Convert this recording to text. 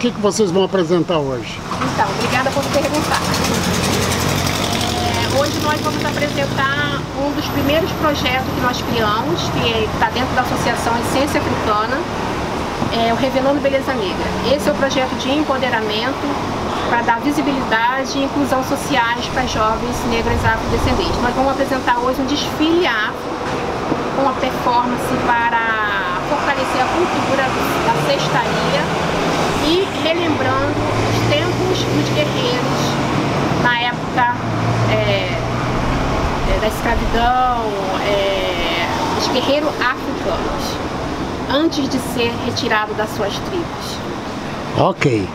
que, que vocês vão apresentar hoje? Então, obrigada por perguntar. É, hoje nós vamos apresentar um dos primeiros projetos que nós criamos, que está dentro da Associação Essência Africana, é o Revelando Beleza Negra. Esse é o projeto de empoderamento para dar visibilidade e inclusão sociais para jovens negras afrodescendentes. Nós vamos apresentar hoje um desfile afro com uma performance para fortalecer a cultura da cestaria e relembrando os tempos dos guerreiros na época é, é da escravidão, é, os guerreiros africanos, antes de ser retirado das suas tribos. Ok.